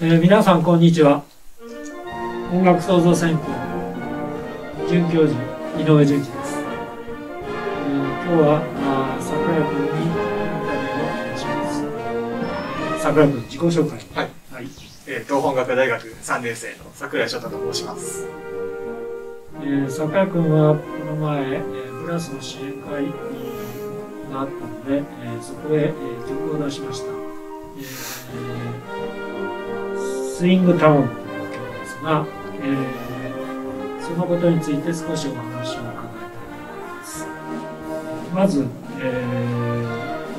えー皆さんこんにちは。音楽創造専攻准教授井上純一です、えー今日はあー桜井君にインタビューをお願いします。桜井君自己紹介。はい、はい、えー、東本学大学3年生の桜井翔太と申します。えー桜井君はこの前、えーブラスの支援会があったので、えーそこへ、えー曲を出しました、えースイングタウンという曲ですが、えーそのことについて少しお話を伺いたいと思います。まず、えー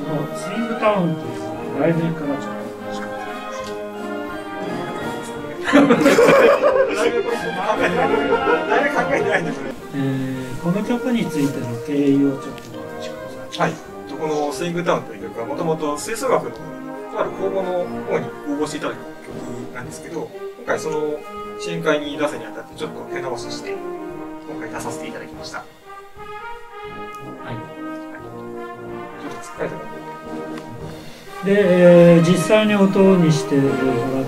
このスイングタウンというのは来年からちょっとお話しください。この曲についての経緯をちょっとお話しください。はい。このスイングタウンという曲はもともと吹奏楽のとある公募の方に応募していただいたなんですけど、今回その支援会に出すにあたってちょっと手直しして、今回出させていただきました。はいちょっと疲れたかで、えー実際に音にしてもらっ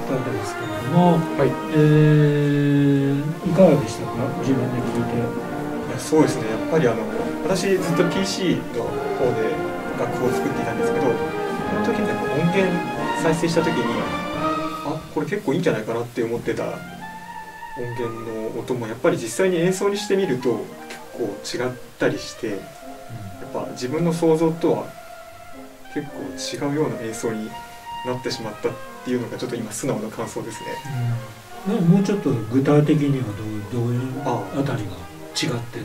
たわけですけれども、はい。えーいかがでしたか？自分で聞いて。いやそうですね、やっぱりあの私ずっと PC の方で楽譜を作っていたんですけど、この時に音源再生した時に、あこれ結構いいんじゃないかなって思ってた音源の音もやっぱり実際に演奏にしてみると結構違ったりして、やっぱ自分の想像とは結構違うような演奏になってしまったっていうのがちょっと今素直な感想ですね。うん。もうちょっと具体的にはどうどういうああたりが違って、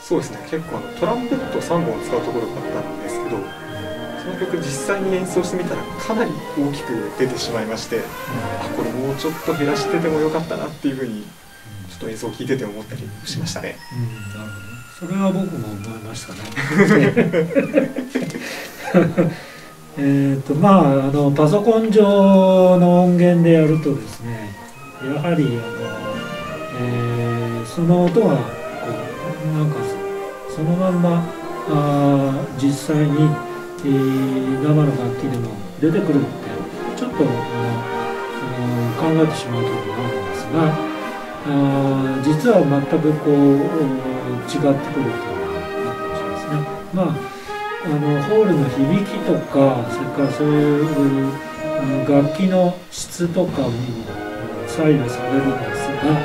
そうですね、結構あのトランペット3本使うところがあったんですけど、その曲実際に演奏してみたらかなり大きく出てしまいましてあこれもうちょっと減らしててもよかったなっていうふうにちょっと演奏を聴いてて思ったりしましたね。うんなるほど。それは僕も思いましたね。えっとまああのパソコン上の音源でやるとですねやはりあの、えーその音がこうなんかそのまんまあー実際に、えー生の楽器でも出てくるってちょっとあの考えてしまうところがあるんですがあー実は全くこう違ってくるというのがあったりしますね。まああのホールの響きとかそれからそういう楽器の質とかにも左右されるんですが、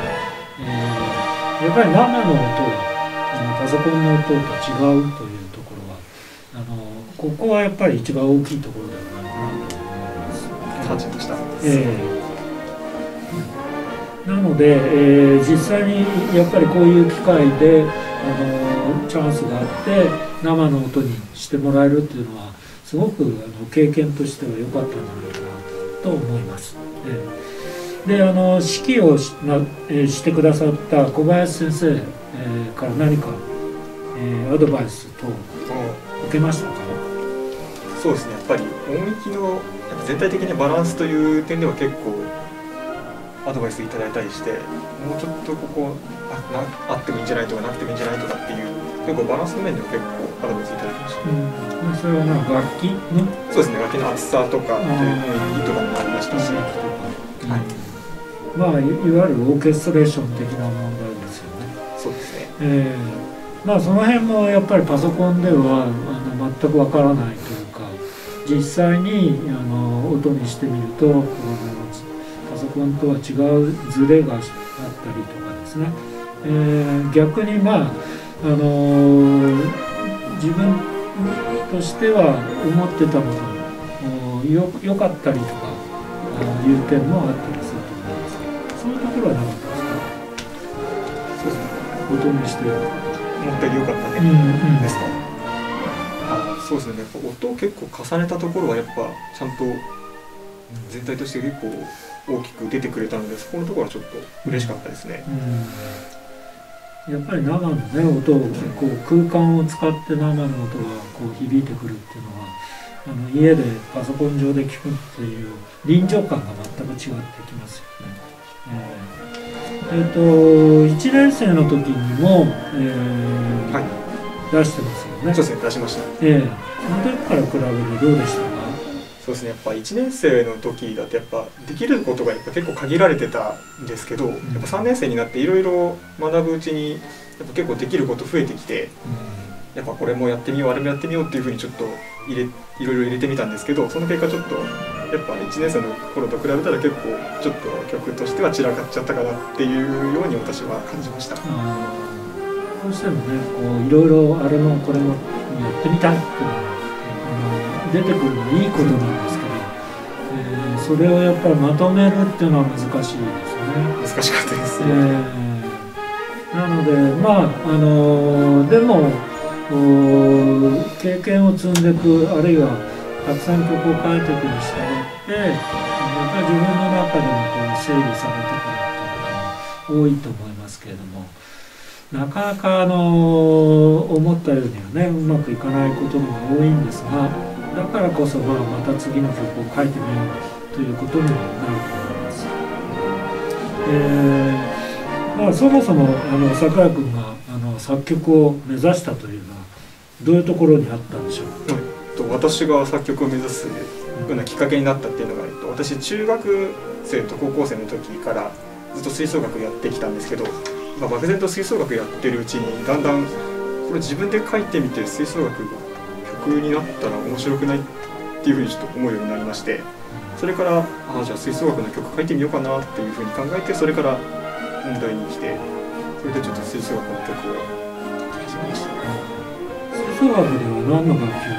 えーやっぱり生の音はパソコンの音と違うというここはやっぱり一番大きいところではな。感じました。ええ。なので、えー実際にやっぱりこういう機会で、あのチャンスがあって生の音にしてもらえるっていうのはすごくあの経験としては良かったんじゃないかなと思います。ええ。であの指揮をし,、なえーしてくださった小林先生、えーから何か、えーアドバイス等受けましたか？そうですねやっぱり。音域のやっぱ全体的にバランスという点では結構アドバイスいただいたりしてもうちょっとここあなあってもいいんじゃないとかなくてもいいんじゃないとかっていう結構バランスの面でも結構アドバイスいただきました。うん、それはなんか楽器の？そうですね楽器の厚さとかっていう意図がもありましたし、はい、まあいいわゆるオーケストレーション的な問題ですよね。そうですね。えー。まあその辺もやっぱりパソコンではあの全くわからないという。か実際にあの音にしてみるとあのパソコンとは違うズレがあったりとかですね、えー逆にまああの自分としては思ってたものおよよかったりとかあいう点もあったりすると思います。けどそういうところはなかったですか？そうですね。音にして。思ったより良かったね、うんうん。ですか？あそうですね。やっぱ音を結構重ねたところはやっぱちゃんと全体として結構大きく出てくれたのでそこのところはちょっと嬉しかったですね、うん。やっぱり生のね音をこう空間を使って生の音がこう響いてくるっていうのはあの家でパソコン上で聞くっていう臨場感が全く違ってきますよね。えーえっと1年生の時にも、えーはい出してますよね。そうですね出しました。ええ。その時から比べてどうでしたか？そうでですねやっぱ1年生の時だとやっぱできることがやっぱ結構限られてたんですけど、やっぱ3年生になっていろいろ学ぶうちにやっぱ結構できること増えてきてやっぱこれもやってみようあれもやってみようっていうふうにちょっと入れいろいろ入れてみたんですけどその結果ちょっとやっぱ1年生の頃と比べたら結構ちょっと曲としては散らかっちゃったかなっていうように私は感じました。どうしてもねこういろいろあれもこれもやってみたいっていうのがあの出てくるのはいいことなんですけど、えーそれをやっぱりまとめるっていうのは難しいですね。難しかったですえね。ーなのでまああのでも経験を積んでいくあるいはたくさん曲を書いていくに従ってやっぱり自分の中でもこう整理されてくるっていうことが多いと思いますけれどもなかなかあの思ったようにはねうまくいかないことのが多いんですがだからこそまあまた次の曲を書いてみようということにもなると思います。えーまあ、そもそもあの桜井君があの作曲を目指したというのはどういうところにあったんでしょう？えっと私が作曲を目指すようなきっかけになったっていうのが、えっと、私中学生と高校生の時からずっと吹奏楽やってきたんですけど、まあ、漠然と吹奏楽やってるうちにだんだんこれ自分で書いてみて吹奏楽曲になったら面白くないっていうふうにちょっと思うようになりましてそれからああじゃあ吹奏楽の曲書いてみようかなっていうふうに考えてそれから問題に来てそれでちょっと吹奏楽の曲を始めました。吹奏楽では何の楽器を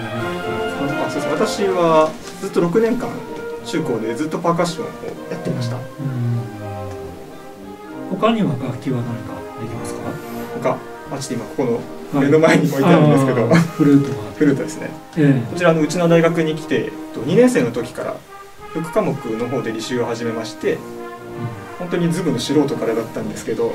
あそうです私はずっと6年間中高でずっとパーカッションをやっていました。うん他には楽器は何かできますか？他あちょっと今ここの目の前に置いてあるんですけど、あーフルートが。フルートですね。えこちらのうちの大学に来て2年生の時から副科目の方で履修を始めまして本当にズブの素人からだったんですけど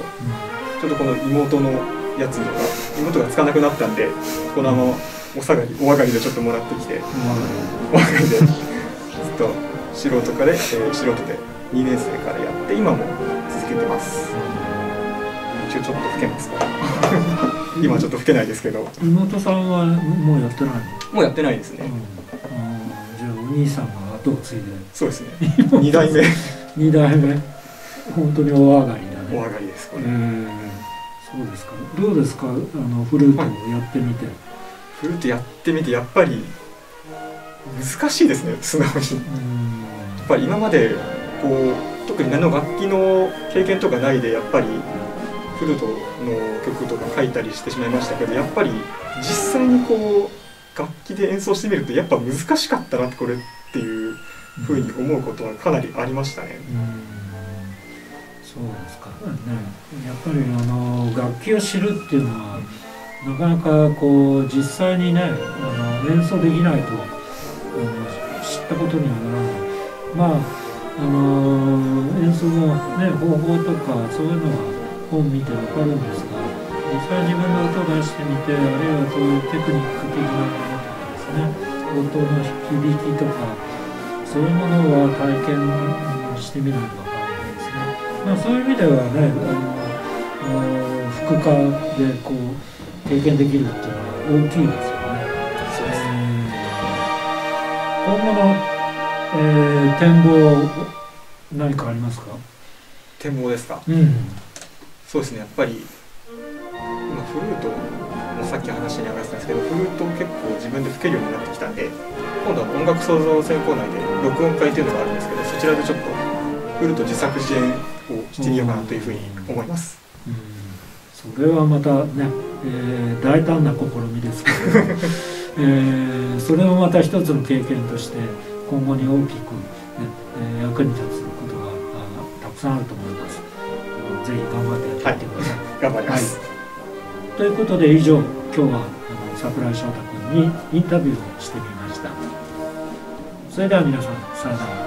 ちょっとこの妹のやつのが妹がつかなくなったんでこのままお下がりお上がりでちょっともらってきてお上がりで ずっと素人から、えー素人で2年生からやって今も続けてます。一応ちょっと老けます今ちょっと老けないですけど。妹さんはもうやってないの、もうやってないですね、うん。じゃあお兄さんが後を継いで。そうですね。2代目。2代目。本当に大上がりだね。お上がりですこれ、えーそうですか。どうですか？あのフルートをやってみて、フルートやってみてやっぱり難しいですね素直に。やっぱり今までこう特に何の楽器の経験とかないでやっぱりフルートの曲とか書いたりしてしまいましたけどやっぱり実際にこう楽器で演奏してみるとやっぱ難しかったなこれっていうふうに思うことはかなりありましたね。うそうですか。ねやっぱりあの楽器を知るっていうのはなかなかこう実際にねあの演奏できないとあの知ったことにはならない。まああの演奏の、ね、方法とかそういうのは本見てわかるんですが実際自分で音を出してみてあるいはそういうテクニック的なものとかですね音の響きとかそういうものは体験してみないとわからないですね。まあ、そういう意味ではねあの副科でこう経験できるっていうのは大きいですよね。そうです今後の、えー展望何かありますか？展望ですか？うん。そうですねやっぱり今フルートもさっき話に上がってたんですけどフルートを結構自分で吹けるようになってきたんで今度は音楽創造専攻内で録音会っていうのがあるんですけどそちらでちょっとフルート自作自演をしてみようかなというふうに思います。うんそれはまたね、えー大胆な試みですけど、えーそれをまた一つの経験として今後に大きく、ねえー役に立つことがあたくさんあると思います。ぜひ頑張ってやってください。頑張ります。ということで以上今日はあの桜井翔太君にインタビューをしてみました。それでは皆さんさようなら。